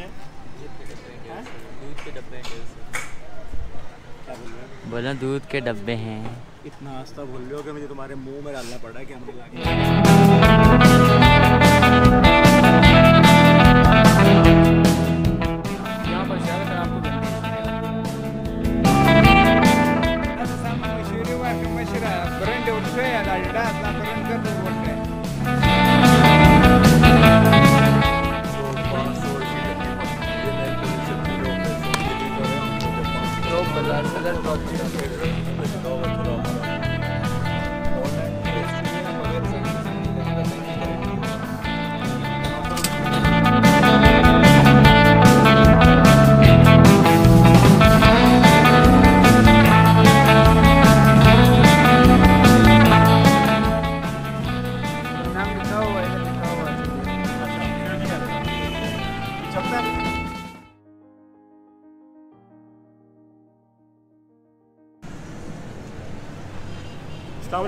क्या हाँ? दूध के डब्बे हैं क्या बोल रहे हो बोला दूध के डब्बे हैं इतना आस्था भूल रहे हो कि मुझे तुम्हारे मुँह में डालना पड़ा है कि हमने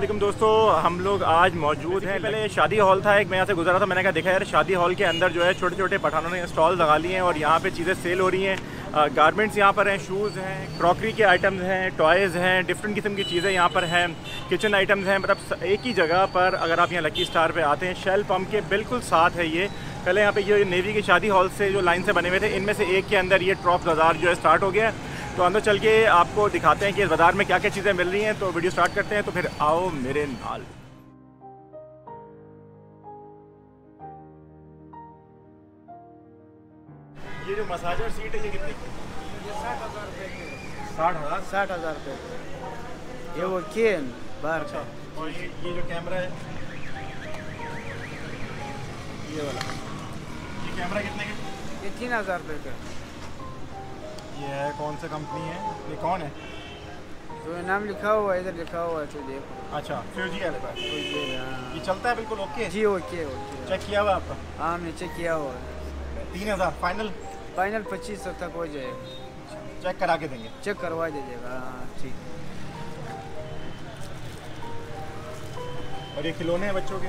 अल्लाम दोस्तों, हम लोग आज मौजूद हैं। पहले शादी हॉल था, एक मैं यहाँ से गुजरा था, मैंने कहा, देखा यार, शादी हॉल के अंदर जो है छोटे छोटे पठानों ने स्टॉल लगा लिए हैं और यहाँ पे चीज़ें सेल हो रही हैं। गारमेंट्स यहाँ पर हैं शूज़ हैं क्रॉकरी के आइटम्स हैं टॉयज़ हैं डिफरेंट किस्म की चीज़ें यहाँ पर हैं किचन आइटम्स हैं मतलब एक ही जगह पर अगर आप यहाँ लकी स्टार पे आते हैं शेल पम्प के बिल्कुल साथ है ये। पहले यहाँ पे ये नेवी के शादी हॉल से जो लाइन से बने हुए थे, इनमें से एक के अंदर ये ट्रॉप बाज़ार जो है स्टार्ट हो गया। है तो अंदर चल के आपको दिखाते हैं कि इस बाज़ार में क्या क्या चीज़ें मिल रही हैं तो वीडियो स्टार्ट करते हैं तो फिर आओ मेरे नाल। ये जो मसाजर सीट है ये कितनी? साठ हज़ार साठ हज़ार? साठ हज़ार रुपये ये वो केन बाहर अच्छा और ये ये जो कैमरा है? ये वाला। ये कैमरा कितने का ये तीन हज़ार रुपये का ये है कौन सा कंपनी है? ये कौन है? तो नाम लिखा हुआ है इधर लिखा हुआ है तो देखो। अच्छा फ्यूजी है हाँ। ये चलता है बिल्कुल ओके जी ओके ओके चेक किया हुआ आपका? हाँ हमने चेक किया हुआ है। तीन हज़ार फाइनल फाइनल पच्चीस सौ तक हो जाएगा। चेक करा के देंगे। चेक करवा दीजिएगा हाँ ठीक। और ये खिलौने हैं बच्चों के?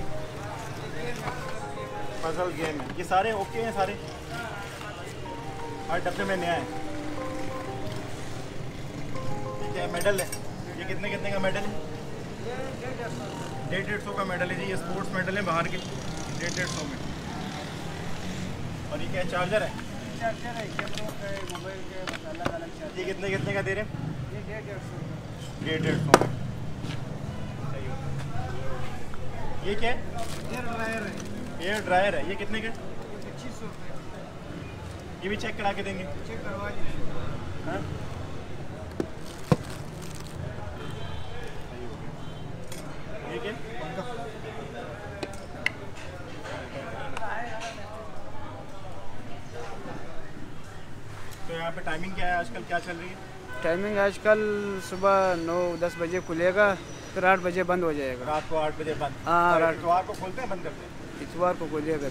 पजल गेम है। ये सारे ओके हैं सारे? हर डब्बे में नया है। ये मेडल है। ये कितने कितने का मेडल है? डेढ़ डेढ़ सौ का मेडल है जी ये स्पोर्ट्स मेडल है बाहर के। डेढ़ डेढ़ सौ में। और ये क्या चार्जर है? चार्जर है ये कितने कितने का दे रहे हैं? डेढ़ डेढ़ सौ में। सही हो ये क्या है? एयर ड्रायर है। ये कितने का है? ये भी चेक करा के देंगे। चेक हाँ? ये क्या तो पे टाइमिंग क्या है? आजकल क्या चल रही है? टाइमिंग आजकल सुबह नौ दस बजे खुलेगा फिर आठ बजे बंद हो जाएगा। रात को आठ बजे बंद। हाँ, रात- इतवार को खोलते हैं बंद करते हैं? इतवार को खुलेगा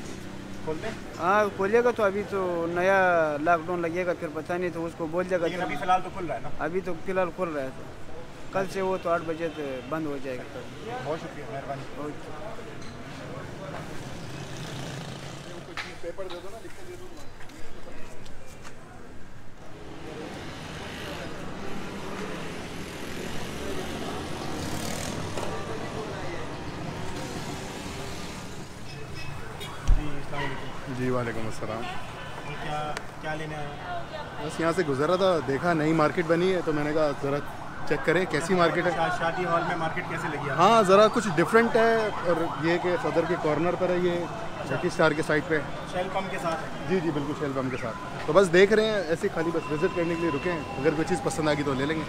खोलते हैं? हाँ खोलेगा तो अभी तो नया लॉकडाउन लगेगा फिर पता नहीं तो उसको बोल देगा लेकिन अभी फ़िलहाल तो खुल रहा है ना? अभी तो फ़िलहाल खुल रहा है तो। कल से वो तो आठ बजे तो बंद हो जाएगा। बहुत शुक्रिया मेहरबानी। पेपर दे दो ना लिख के दे दो। जी वालेकुम जी अस्सलाम क्या क्या लेने आए बस यहाँ से गुजरा था देखा नई मार्केट बनी है तो मैंने कहा ज़रा चेक करें कैसी मार्केट है। शादी हॉल में मार्केट कैसे लगी आपको? हाँ ज़रा कुछ डिफरेंट है और ये कि सदर के कॉर्नर पर है ये लकी स्टार के साइड पे। शेल पंप के साथ? है जी जी बिल्कुल शेल पम्प के साथ। तो बस देख रहे हैं ऐसे खाली बस विज़िट करने के लिए रुके हैं। अगर कोई चीज़ पसंद आ गई तो ले लेंगे।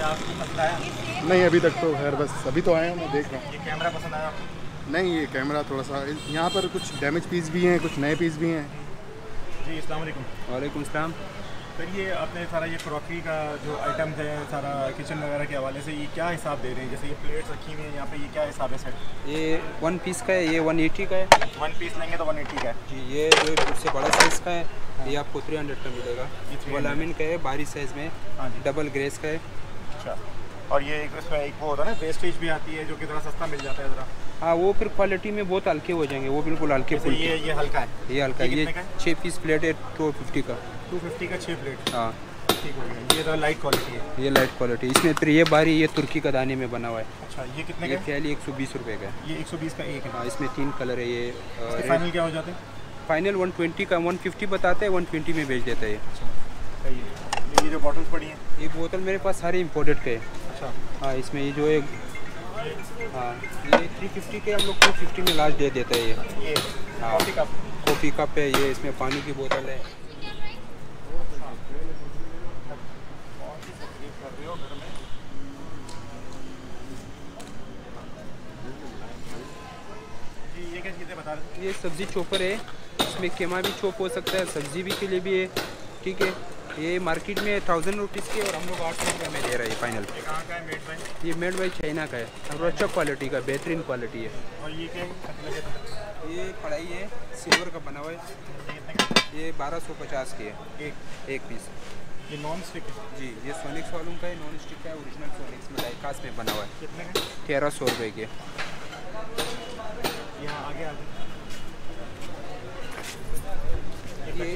आया? नहीं अभी तक तो खैर बस अभी तो आए हैं मैं देख रहा हूँ। कैमरा पसंद आया नहीं ये कैमरा थोड़ा सा यहाँ पर कुछ डैमेज पीस भी हैं कुछ नए पीस भी हैं। जी अस्सलाम वालेकुम। वालेकुम सलाम। सर ये आपने सारा ये क्रॉकरी का जो आइटम है सारा किचन वगैरह के हवाले से ये क्या हिसाब दे रहे हैं? जैसे ये प्लेट्स रखी हुई हैं यहाँ पे ये क्या हिसाब है सर ये वन पीस का है ये वन एटी का है। वन पीस लेंगे तो वन एटी का है। जी ये जो उससे बड़ा साइज़ का है ये आपको थ्री हंड्रेड का मिलेगा। ये 300 वो लामिन का है बारी साइज़ में हाँ जी। डबल ग्रेस का है। अच्छा। और ये एक इसमें एक वो होता है ना वेस्टेज भी आती है जो कि थोड़ा सस्ता मिल जाता है ज़रा। हाँ वो फिर क्वालिटी में बहुत हल्के हो जाएँगे वो बिल्कुल हल्के ये ये हल्का है। ये हल्का ये छः पीस प्लेट है टू फिफ्टी का। 250 का 6 प्लेट हाँ। ठीक हो गया ये तो लाइट क्वालिटी है। ये लाइट क्वालिटी इसमें फिर ये बारी ये तुर्की का दाने में बना हुआ है। अच्छा ये कितने ये ख्याली एक सौ बीस रुपये का ये 120 का एक है। हाँ इसमें तीन कलर है ये फाइनल क्या हो जाते हैं? फाइनल वन ट्वेंटी का वन फिफ्टी बताते हैं वन ट्वेंटी में बेच देता है है। ये जो बॉटल्स पड़ी हैं? ये बोतल मेरे पास सारे इम्पोर्टेड के हैं। अच्छा। हाँ इसमें ये जो है हाँ ये थ्री फिफ्टी के हम लोग टू फिफ्टी में लास्ट दे देते हैं ये। हाँ। कॉफ़ी कप कॉफ़ी कप है ये इसमें पानी की बोतल है। ये सब्ज़ी चॉपर है इसमें केमा भी चॉप हो सकता है सब्ज़ी भी के लिए भी है ठीक है। ये मार्केट में थाउज़ेंड रुपीज़ की और हम लोग आठ सौ रुपये में दे रहे हैं फाइनल ये कहाँ का है मेड बाय ये मेड बाई चाइना का है। और अच्छा क्वालिटी का बेहतरीन क्वालिटी है। और ये क्या ये कढ़ाई है सिल्वर का बना हुआ है। ये बारह सौ पचास की है। एक। एक पीस ये नॉन स्टिक है? जी ये सोनिक्स वालों का है नॉन स्टिक का है ओरिजिनल सोनिक्स में डाइकास में बना हुआ है। कितने का? तेरह सौ रुपये के यहाँ आगे आगे ये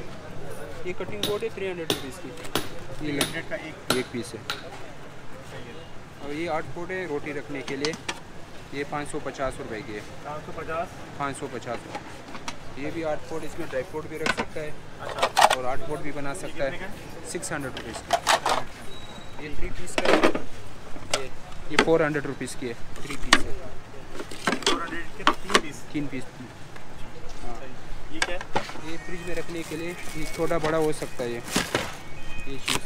ये कटिंग बोर्ड है थ्री हंड्रेड रुपीज़ की। ये हंड्रेड का एक एक पीस है। और ये आठ बोर्ड है रोटी रखने के लिए। ये पाँच सौ पचास रुपये की है। पाँच सौ पचास? पाँच सौ पचास ये भी आठ बोर्ड इसमें ड्राई फ्रूट भी रख सकता है। अच्छा। और आठ बोर्ड भी बना सकता है। सिक्स हंड्रेड रुपीज़ की। ये थ्री पीस का है। ये ये फोर हंड्रेड रुपीज़ की है। थ्री पीस है। तीन पीस तीन पीस हाँ ये क्या है? ये फ्रिज में रखने के लिए ये छोटा बड़ा हो सकता है ये। ये चीज़।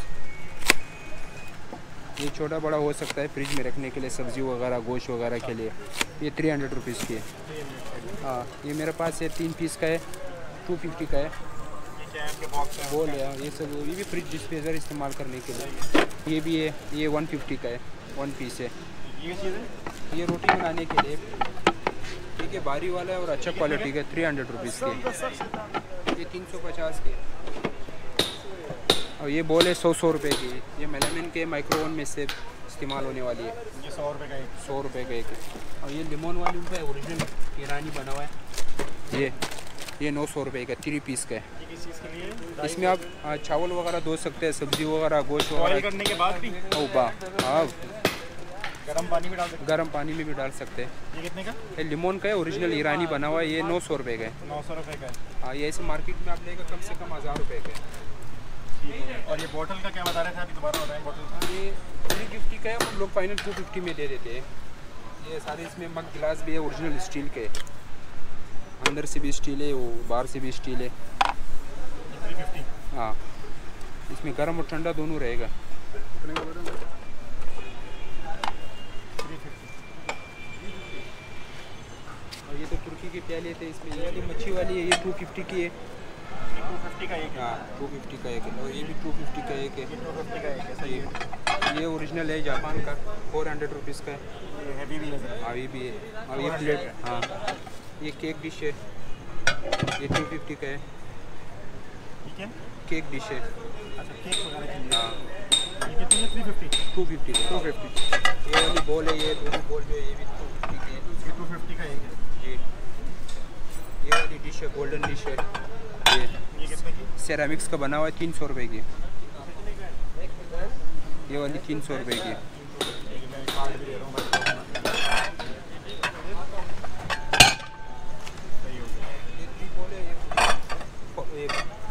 ये छोटा बड़ा हो सकता है फ्रिज में रखने के लिए सब्ज़ी वगैरह गोश्त वगैरह के लिए। ये थ्री हंड्रेड रुपीज़ की है। हाँ ये मेरे पास ये तीन पीस का है टू फिफ्टी का है। है है बोल है ये सब ये भी फ्रिज डिस्पेजर इस्तेमाल करने के लिए। ये भी है ये वन फिफ्टी का है वन पीस है। ये चीज़ है? ये रोटी बनाने के लिए ठीक है भारी वाला है और अच्छा क्वालिटी का थ्री हंड्रेड रुपीज़ के ये तीन सौ पचास के और ये बॉल है सौ सौ रुपये की ये मेलामिन के माइक्रोवन में से इस्तेमाल होने वाली है। ये सौ रुपये का एक। सौ रुपये का एक है। और ये लिमोन वाली उनका ओरिजिनल ईरानी बना हुआ है। ये ये नौ सौ रुपये का थ्री पीस का है। ये किस चीज़ के लिए? इसमें आप चावल वगैरह धो सकते हैं सब्ज़ी वगैरह गोश्त वगैरह। करने के बाद भी? ओ बा गर्म पानी में डाल सकते गर्म पानी में भी डाल सकते हैं। ये कितने का? ये लिमोन का है ओरिजिनल ईरानी बना हुआ है ये नौ सौ रुपये का है। नौ सौ रुपये का है। हाँ ये ऐसे मार्केट में आप लेगा कम से कम हज़ार रुपये का है। और ये बॉटल का क्या बता रहे थे? अभी दोबारा बताएँ बॉटल का। ये थ्री फिफ्टी का है हम लोग फाइनल टू फिफ्टी में दे देते हैं। ये सारे इसमें मग गिलास भी है ओरिजिनल स्टील के। अंदर से भी स्टील है वो बाहर से भी स्टील है। हाँ। इसमें गर्म और ठंडा दोनों रहेगा थ्री फिफ्टी तुर्की के प्याले थे इसमें ये वाली मच्छी वाली है ये टू फिफ्टी की है। टू फिफ्टी का एक है। हाँ टू फिफ्टी का एक है। और ये भी टू फिफ्टी का एक है। टू फिफ्टी का एक है सही है। ये ओरिजिनल है जापान का। फोर हंड्रेड रुपीज़ का है। ये हैवी भी है हाँ ये भी है। और ये प्लेट हाँ। ये केक डिश है। ये टू फिफ्टी का है। ठीक है। केक डिश है। अच्छा केक वगैरह हाँ। ये कितनी है three fifty two fifty two fifty ये वाली बॉल है ये दोनों बॉल जो है ये भी टू फिफ्टी की है। टू फिफ्टी का एक है। ये वाली डिश है गोल्डन डिश है। ये सेरामिक्स का बना हुआ है तीन सौ रुपये की। ये वाली तीन सौ रुपये की।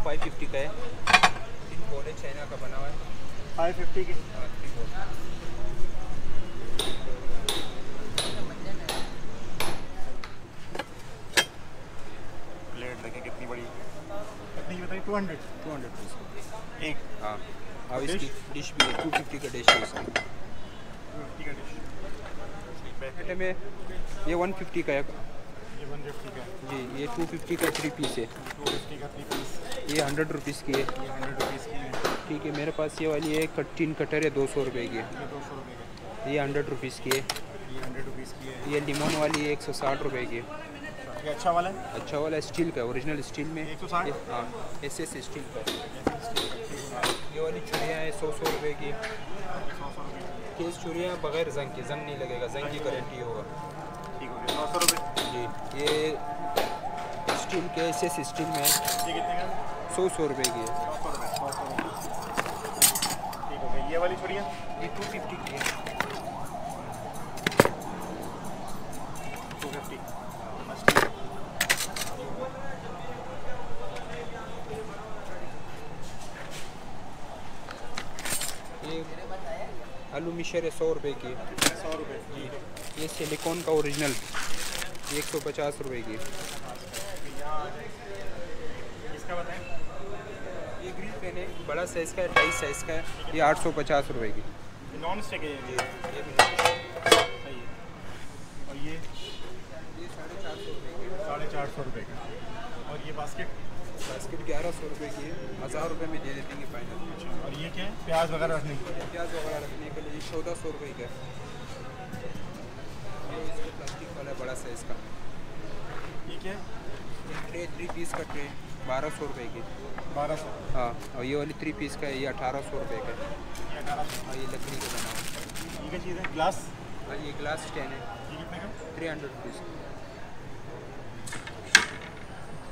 फाइव फिफ्टी का है। तीन बॉल चाइना का बना हुआ है। फाइव फिफ्टी की हाँ, थ्री बॉल प्लेट देखें कितनी बड़ी कितनी की बताइए टू हंड्रेड टू हंड्रेड एक हाँ। और इसकी डिश भी है टू फिफ्टी का डिश है डिश पैकेट में ये वन फिफ्टी का है। जी ये टू फिफ्टी का थ्री पीस है। टू फिफ्टी का थ्री पीस ये हंड्रेड रुपीज़ की है। है। ठीक है मेरे पास ये वाली है कट तीन कटर है दो सौ रुपये है। ये हंड्रेड रुपीज़ की है। ये हंड्रेड रुपीज़ की है। ये लिमोन वाली है एक सौ साठ रुपये की है। ये अच्छा वाला है? अच्छा वाला स्टील का ओरिजिनल स्टील में। 160? ये- हाँ एस एस स्टील का। ये वाली चूड़ियाँ हैं सौ सौ रुपये की। सौ सौ केस चूड़ियाँ बगैर जंग की जंग नहीं लगेगा जंग की गारंटी होगा। ठीक हो गया। नौ सौ रुपये जी ये स्टील के एस एस स्टील में। सौ सौ रुपये की है। सौ सौ ठीक हो गई ये वाली छोड़िए ये टू फिफ्टी की है। टू फिफ्टी ये आलू मिशर है सौ रुपये की। सौ रुपये जी ये सिलिकॉन का ओरिजिनल एक सौ पचास रुपये की। इसका बताएँ? ये ग्रिल पेन है बड़ा साइज़ का है ढाई साइज़ का है ये आठ सौ पचास रुपये की। नॉन स्टिक है ये सही है। और ये? ये साढ़े चार सौ रुपये की। साढ़े चार सौ रुपये का। और ये बास्केट बास्केट ग्यारह सौ रुपये की है। हज़ार रुपये में दे देते हैं फाइनल और ये क्या है? प्याज वगैरह रखने की प्याज वगैरह रखने के लिए। चौदह सौ रुपये का है। ये प्लास्टिक वाला है बड़ा साइज़ का। ये क्या है? ट्रे थ्री पीस का ट्रे बारह सौ रुपये की। बारह सौ। हाँ और ये वाली थ्री पीस का है ये अठारह सौ रुपये का है। ये और ये लकड़ी का बना हुआ है। ये क्या चीज़ है? ग्लास? और ये ग्लास स्टैंड है। थ्री हंड्रेड रुपीज़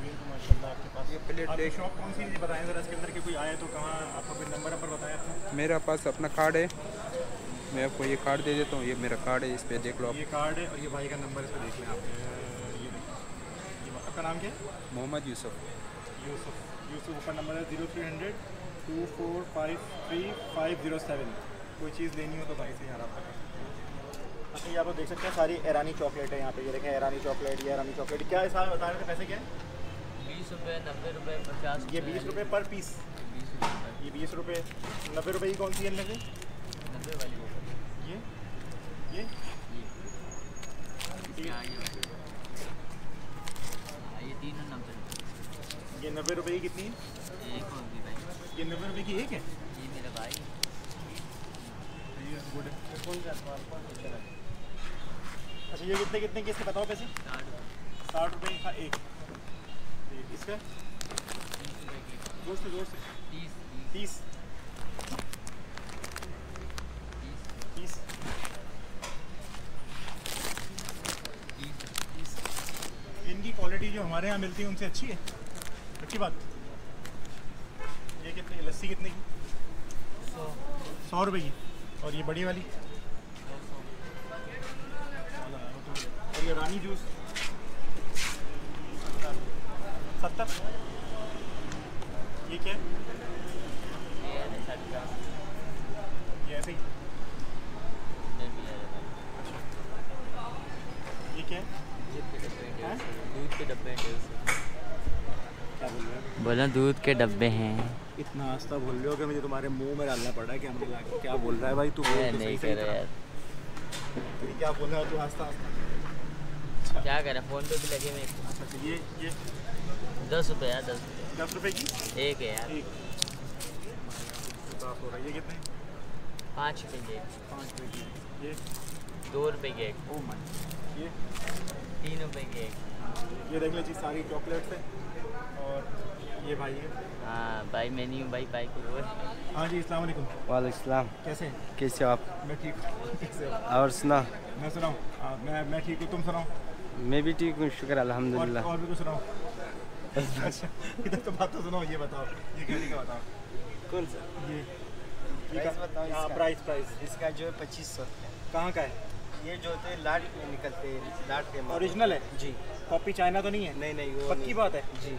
ये तो माशाल्लाह आपके पास ये प्लेट आपकी देख। शॉप कौन सी बताएँ ज़रा इसके अंदर कि कोई आए तो कहाँ? आपका कोई नंबर नंबर आपका मेरा पास अपना कार्ड है। मैं आपको ये कार्ड दे देता हूँ। ये मेरा कार्ड है इस पर देख लो आप। ये कार्ड है और ये भाई का नंबर इस पर देख लें आप। आपका नाम क्या है? मोहम्मद यूसुफ। यूसुफ। यूसुफ का नंबर है zero three hundred two four five three five zero seven कोई चीज़ लेनी हो तो भाई से यहाँ कर अच्छा ये आप देख सकते हैं सारी ईरानी चॉकलेट है यहाँ पे। ये देखें ईरानी चॉकलेट ये ईरानी चॉकलेट क्या हिसाब बता रहे थे? पैसे क्या है? रुपये नब्बे रुपये पचास ये बीस रुपये पर पीस। ये बीस रुपये नब्बे रुपये की कौन सी है? नब्बे वाली वो ये? ये? वाली हाँ, ये तीनों नब्बे रुपये ये नब्बे रुपये की कितनी है? एक होगी भाई। ये नब्बे रुपये की एक है? ये मेरा भाई। ये अच्छा ये कितने कितने के इसके बताओ पैसे साठ। रुपये का एक। इनकी क्वालिटी जो हमारे यहाँ मिलती है, उनसे अच्छी है। अच्छी बात। ये कितनी लस्सी कितने की? सौ सौ रुपये की। और ये बड़ी वाली? और ये रानी जूस? सत्तर। ये क्या? ये है ऐसे ही। है ये क्या? दूध के डब्बे हैं? बोल रहे दूध के डब्बे हैं। इतना आस्था बोल रहे हो कि मुझे तुम्हारे मुँह में डालना पड़ रहा है कि हमने ला क्या बोल रहा है भाई? तू बोल तो नहीं कर रहा यार। तरह। तू क्या बोल रहा है? तू आस्ता क्या करें? फ़ोन पे भी लगे मेरे अच्छा अच्छा ये ये। दस रुपये यार दस रुपये दस रुपए की? एक है यार। एक। पचास हो रहा है ये कितने? पाँच रुपये के एक। पाँच रुपए की। ये? दो रुपये के एक। ओ माय ये? तीन रुपये के एक। ये देख लीजिए सारी चॉकलेट्स है। और ये भाई है। हाँ भाई मैं नहीं हूँ भाई भाई को हाँ जी अस्सलाम वालेकुम। वालेकुम। कैसे हैं? कैसे हो आप? मैं ठीक हूँ। कैसे हो? और सुना। मैं सुनाऊँ? हाँ, मैं मैं ठीक हूँ तुम सुनाओ। मैं भी ठीक हूँ शुक्र और, अल्हम्दुलिल्लाह। और भी कुछ सुनाओ? इधर तो बात तो सुनाओ ये बताओ ये कहने का बताओ कौन सा ये ये प्राइस का- बताओ हाँ? इसका। प्राइस प्राइस इसका जो। है पच्चीस सौ कहाँ का है ये जो होते हैं लाट में निकलते हैं लाट के ओरिजिनल है जी कॉपी चाइना तो नहीं है? नहीं नहीं वो पक्की बात है? जी।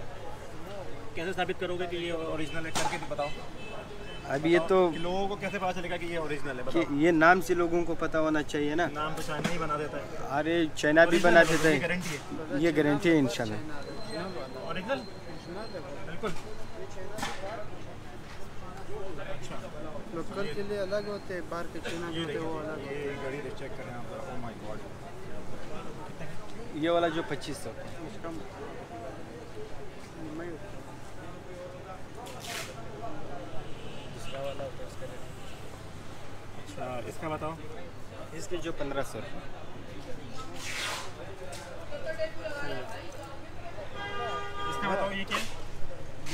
कैसे साबित करोगे कि ये ओरिजिनल है? करके तो बताओ। अब ये तो लोगों को कैसे पता चलेगा कि ये ओरिजिनल है? बताओ। ये नाम से लोगों को पता होना चाहिए ना। नाम तो चाइना ही बना देता है। अरे चाइना भी बना देता है। ये गारंटी है। इंशाल्लाह ओरिजिनल बिल्कुल। अच्छा लोकल के लिए अलग होते हैं बाहर के चीना ये जो होते हैं वो अलग ये घड़ी देख चेक करें आप ओह माय गॉड ये वाला जो पच्चीस सौ इसका अच्छा इसका बताओ। इसके जो पंद्रह सौ बताओ ये क्या है?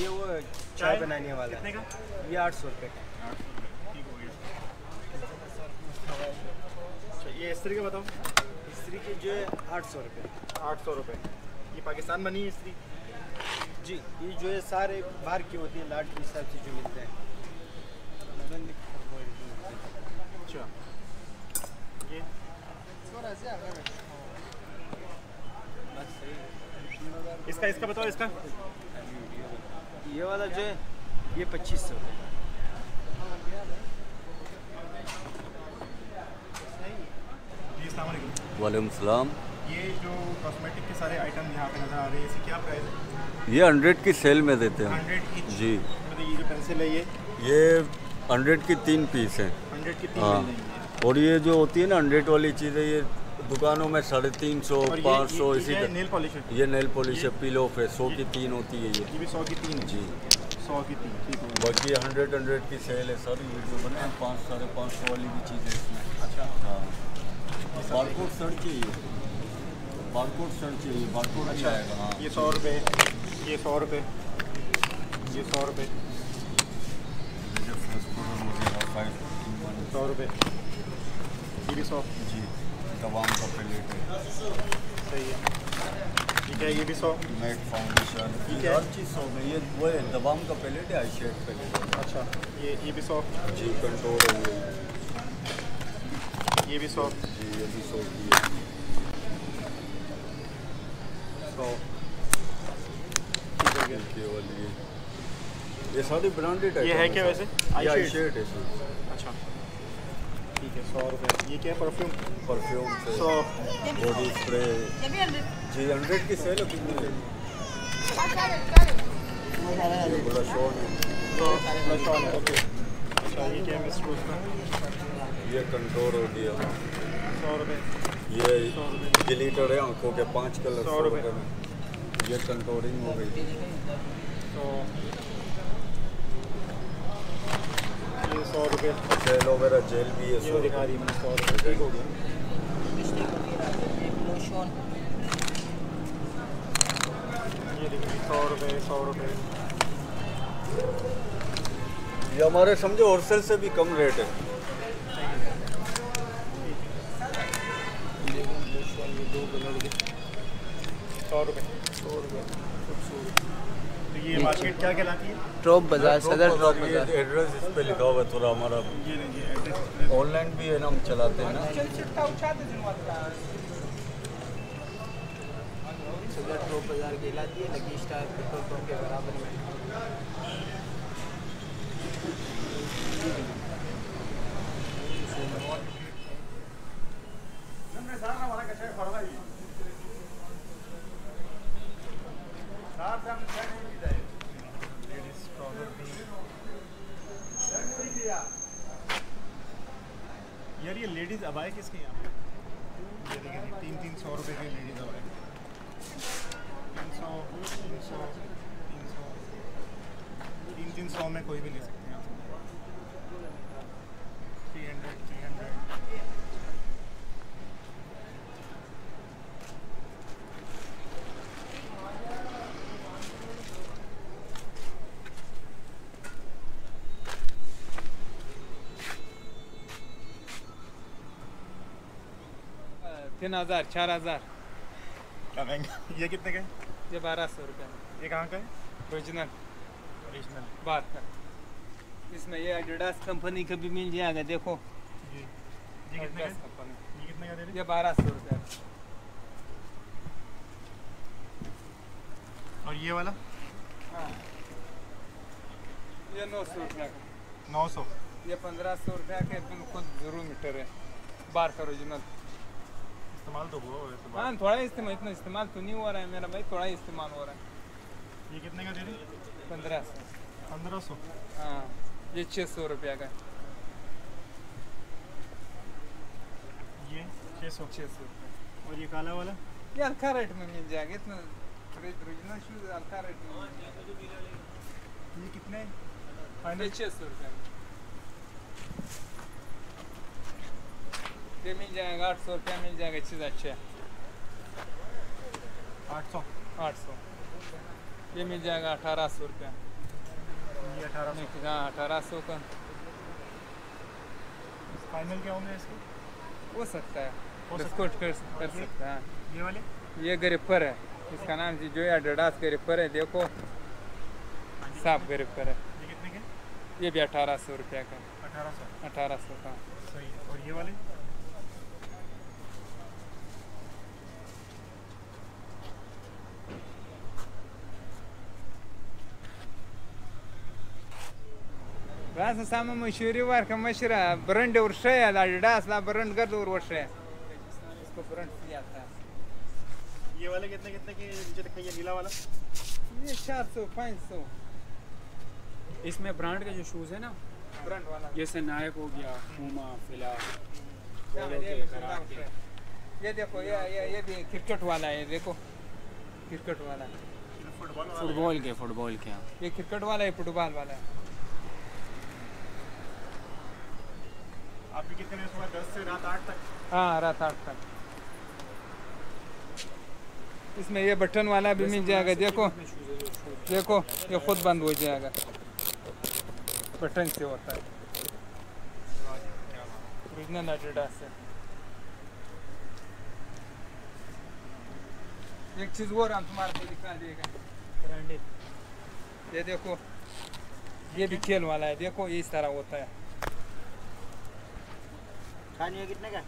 ये वो चाय बनाने वाला कितने है का? ये आठ सौ रुपये का। हो अच्छा ये इस तरह का बताओ। इस्त्री के जो है आठ सौ रुपये आठ सौ रुपये ये पाकिस्तान बनी है इस्त्री जी ये जो है सारे बाहर की होती है लाट के हिसाब से जो मिलते हैं। अच्छा। ये? इसका इसका बताओ इसका। ये वाला जो है ये पच्चीस सौ वालेकुम सलाम। ये जो कॉस्मेटिक के सारे आइटम यहाँ पे नज़र आ रहे हैं इसकी क्या प्राइस है? ये हंड्रेड की सेल में देते हैं। हंड्रेड की? जी। मतलब ये जो पेंसिल है ये? ये हंड्रेड की तीन पीस है। हंड्रेड की तीन हाँ। और ये जो होती है ना हंड्रेड वाली चीज़ है ये दुकानों में साढ़े तीन सौ पाँच सौ ये इसी? का नेल पॉलिश है। ये नेल पॉलिश है पिलोफ है सौ की तीन होती है ये। ये भी सौ की तीन जी। सौ की तीन ठीक है। बाकी हंड्रेड हंड्रेड की सेल है सारी वीडियो बने पाँच साढ़े पाँच सौ वाली भी चीज़ें इसमें। अच्छा। हाँ। बारकोड शर्ट चाहिए। बारकोड शर्ट चाहिए बारकोड भी आएगा हाँ। ये सौ रुपये ये सौ रुपये ये सौ रुपये सौ रुपये ये भी सौ। जी दवाम का पैलेट है। ठीक है ये भी सौ। Met foundation. हर चीज़ सौ में ये वो है दबाम का पैलेट है आई शेड पैलेट है अच्छा ये ये भी सौ। जी कंट्रोल है ये ये भी सौ। जी ये भी सौ की सौ। गया ये वाली ये सारी ब्रांडेड है ये है क्या वैसे? आई? शेड है अच्छा। ठीक है सौ रुपये। ये क्या परफ्यूम परफ्यूम सौ बॉडी स्प्रे जी हंड्रेड की सेल है कितनी है ये ब्लश ऑन सौ ऑन ओके। अच्छा ये क्या है ये कंट्रोल हो गया। सौ रुपये। ये रुपये। ग्लिटर है आँखों के पाँच कलर सौ। रुपए में। ये कंट्रोलिंग हो गई। सौ ये सौ रुपये। जेल वगैरह जेल भी है सौ दिखा रुपए दी मैंने सौ रुपये। ठीक हो गया। ये देखिए सौ रुपये सौ रुपये। ये हमारे समझो होलसेल से भी कम रेट है। सौ रुपये। सौ रुपये। तो ये मार्केट क्या कहलाती है? ट्रॉप बाज़ार सदर ट्रॉप बाज़ार एड्रेस इस पे लिखा हुआ है थोड़ा हमारा। ये देखिए एड्रेस ऑनलाइन भी है ना हम चलाते हैं ना। सदर ट्रॉप बाज़ार कहलाती है लकी स्टार पेट्रोल पंप के बराबर में यार ये लेडीज़ किसकी यहाँ तीन तीन सौ रुपये की लेडीज़ दवाई। तीन सौ तीन सौ तीन सौ, तीन तीन सौ में कोई भी ले सकते हैं आप थ्री हंड्रेड थ्री हंड्रेड तीन हज़ार चार हज़ार। क्या महँगा? ये कितने का है? ये बारह सौ रुपये ये कहाँ का है? ओरिजिनल ओरिजिनल बात का। इसमें ये एडिडास कंपनी का भी मिल जाएगा देखो। जी। ये कितने का कंपनी ये कितने का दे रहे ये बारह सौ रुपये और ये वाला? हाँ। ये नौ सौ रुपये का। नौ सौ। ये पंद्रह सौ रुपये के खुद ज़रूर मीटर है। बार का ओरिजिनल इस्तेमाल तो हुआ वैसे हाँ थोड़ा इस्तेमाल इतना इस्तेमाल तो नहीं हो रहा है मेरा भाई थोड़ा इस्तेमाल हो रहा है। ये कितने का दे रहे पंद्रह सौ। पंद्रह सौ? हाँ ये छः सौ रुपये का ये छः सौ? छः सौ और ये काला वाला? ये हल्का रेट में मिल जाएगा इतना ओरिजिनल शूज़ हल्का रेट में ये कितने? फाइनल छः सौ रुपये ये मिल जाएगा आठ सौ रुपया मिल जाएगा चीज़ अच्छा। है आठ सौ। आठ सौ। ये मिल जाएगा अठारह सौ रुपया। ये अठारह सौ। हाँ अठारह सौ का। फाइनल क्या होंगे इसके? हो सकता है। डिस्काउंट कर कर सकते हैं। ये वाले? ये ग्रिपर है। इसका नाम जी जो है डडास ग्रिपर है देखो। साफ़ ग्रिपर है। ये कितने के? ये भी अठारह सौ रुपये का। अठारह सौ। अठारह सौ का। सही और ये वाले? मशहूरी वार का मशरा ब्रांड वर्ष है डडास ला ब्रांड कर दो वर्ष है इसको ब्रांड किया था ये वाले कितने कितने के नीचे दिखाइए नीला वाला ये चार सौ पाँच सौ इसमें ब्रांड के जो शूज़ है ना ब्रांड वाला जैसे नायक हो गया पूमा फिला ये देखो, ये ये ये भी क्रिकेट वाला है देखो क्रिकेट वाला फुटबॉल के फुटबॉल के हाँ ये क्रिकेट वाला है फुटबॉल वाला है आप भी कितने बजे सुबह दस से रात आठ तक हाँ रात आठ तक। इसमें ये बटन वाला भी मिल जाएगा देखो। देखो ये खुद बंद हो जाएगा। बटन से होता है। ओरिजिनल एडिडास से एक चीज़ और हम तुम्हारे को दिखा देगा ये देखो ये भी खेल वाला है। देखो ये इस तरह होता है। खान ये कितने का?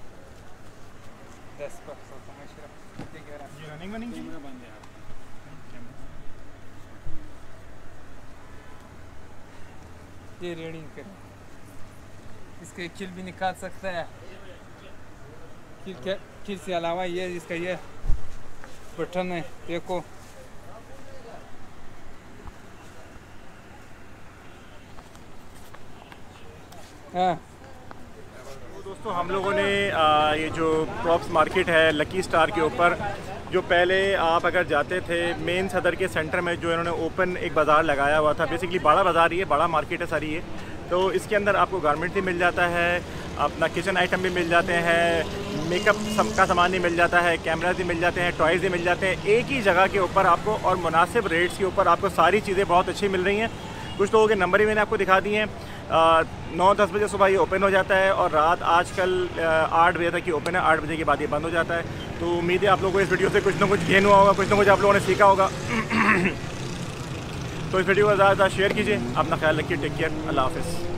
दस है रनिंग वनिंग की बंद है ये रीडिंग करें। इसके किल भी निकाल सकता है। किल के किल से अलावा ये इसका ये बटन है। देखो। हाँ। दोस्तों, हम लोगों ने ये जो प्रॉप्स मार्केट है लकी स्टार के ऊपर, जो पहले आप अगर जाते थे मेन सदर के सेंटर में जो इन्होंने ओपन एक बाज़ार लगाया हुआ था बेसिकली बड़ा बाज़ार है बड़ा मार्केट है सारी ये। तो इसके अंदर आपको गारमेंट भी मिल जाता है, अपना किचन आइटम भी मिल जाते हैं मेकअप सब का सामान भी मिल जाता है कैमरा भी मिल जाते हैं टॉयज़ भी मिल जाते हैं, एक ही जगह के ऊपर आपको, और मुनासिब रेट्स के ऊपर आपको सारी चीज़ें बहुत अच्छी मिल रही हैं। कुछ लोगों के नंबर ही मैंने आपको दिखा दिए हैं। नौ दस बजे सुबह ये ओपन हो जाता है और रात आजकल कल आठ बजे तक ये ओपन है, आठ बजे के बाद ये बंद हो जाता है। तो उम्मीद है आप लोगों को इस वीडियो से कुछ ना कुछ गेन हुआ होगा, कुछ ना कुछ आप लोगों ने सीखा होगा। तो इस वीडियो को ज़्यादा ज़्यादा शेयर कीजिए, अपना ख्याल रखिए टेक केयर अल्लाह हाफिज़।